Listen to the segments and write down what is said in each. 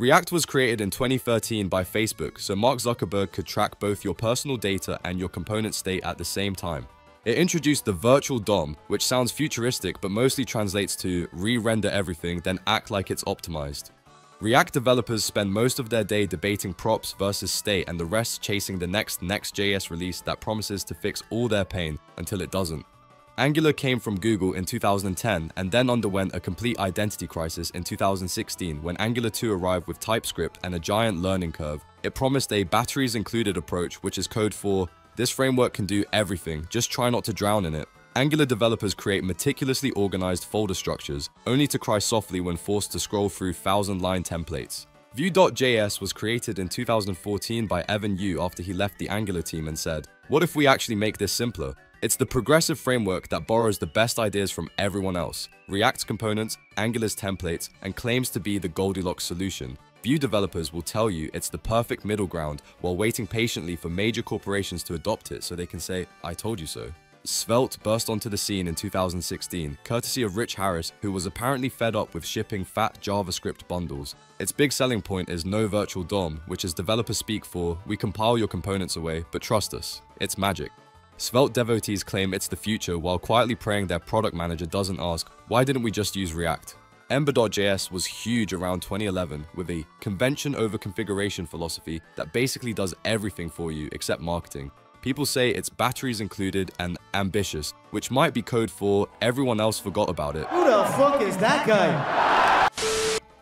React was created in 2013 by Facebook, so Mark Zuckerberg could track both your personal data and your component state at the same time. It introduced the virtual DOM, which sounds futuristic but mostly translates to re-render everything then act like it's optimized. React developers spend most of their day debating props versus state and the rest chasing the next Next.js release that promises to fix all their pain until it doesn't. Angular came from Google in 2010 and then underwent a complete identity crisis in 2016 when Angular 2 arrived with TypeScript and a giant learning curve. It promised a batteries included approach, which is code for this framework can do everything, just try not to drown in it. Angular developers create meticulously organized folder structures, only to cry softly when forced to scroll through thousand-line templates. Vue.js was created in 2014 by Evan You after he left the Angular team and said, what if we actually make this simpler? It's the progressive framework that borrows the best ideas from everyone else, React's components, Angular's templates, and claims to be the Goldilocks solution. Vue developers will tell you it's the perfect middle ground while waiting patiently for major corporations to adopt it so they can say, I told you so. Svelte burst onto the scene in 2016, courtesy of Rich Harris, who was apparently fed up with shipping fat JavaScript bundles. Its big selling point is no virtual DOM, which is developer speak for, we compile your components away, but trust us, it's magic. Svelte devotees claim it's the future while quietly praying their product manager doesn't ask, why didn't we just use React? Ember.js was huge around 2011 with a convention over configuration philosophy that basically does everything for you except marketing. People say it's batteries included and ambitious, which might be code for everyone else forgot about it. Who the fuck is that guy?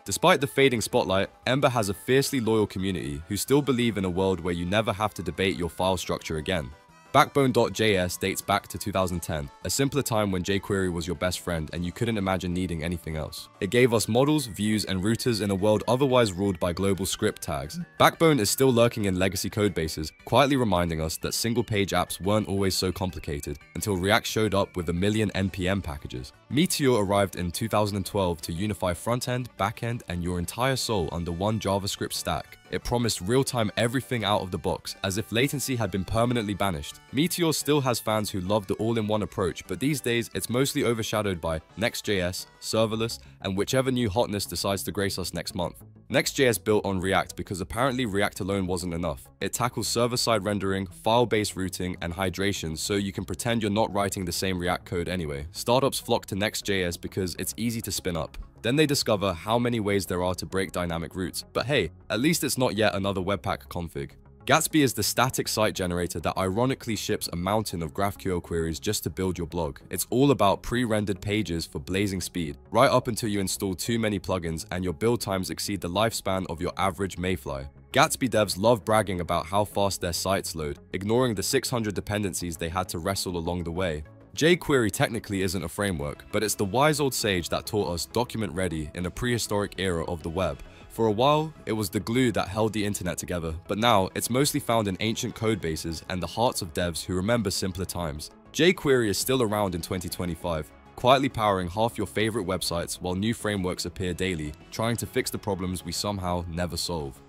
Despite the fading spotlight, Ember has a fiercely loyal community who still believe in a world where you never have to debate your file structure again. Backbone.js dates back to 2010, a simpler time when jQuery was your best friend and you couldn't imagine needing anything else. It gave us models, views, and routers in a world otherwise ruled by global script tags. Backbone is still lurking in legacy codebases, quietly reminding us that single-page apps weren't always so complicated until React showed up with a million NPM packages. Meteor arrived in 2012 to unify front-end, back-end, and your entire soul under one JavaScript stack. It promised real-time everything out of the box, as if latency had been permanently banished. Meteor still has fans who love the all-in-one approach, but these days it's mostly overshadowed by Next.js, serverless, and whichever new hotness decides to grace us next month. Next.js built on React because apparently React alone wasn't enough. It tackles server-side rendering, file-based routing, and hydration so you can pretend you're not writing the same React code anyway. Startups flock to Next.js because it's easy to spin up. Then they discover how many ways there are to break dynamic routes. But hey, at least it's not yet another Webpack config. Gatsby is the static site generator that ironically ships a mountain of GraphQL queries just to build your blog. It's all about pre-rendered pages for blazing speed, right up until you install too many plugins and your build times exceed the lifespan of your average Mayfly. Gatsby devs love bragging about how fast their sites load, ignoring the 600 dependencies they had to wrestle along the way. jQuery technically isn't a framework, but it's the wise old sage that taught us document ready in a prehistoric era of the web. For a while, it was the glue that held the internet together, but now it's mostly found in ancient codebases and the hearts of devs who remember simpler times. jQuery is still around in 2025, quietly powering half your favorite websites while new frameworks appear daily, trying to fix the problems we somehow never solve.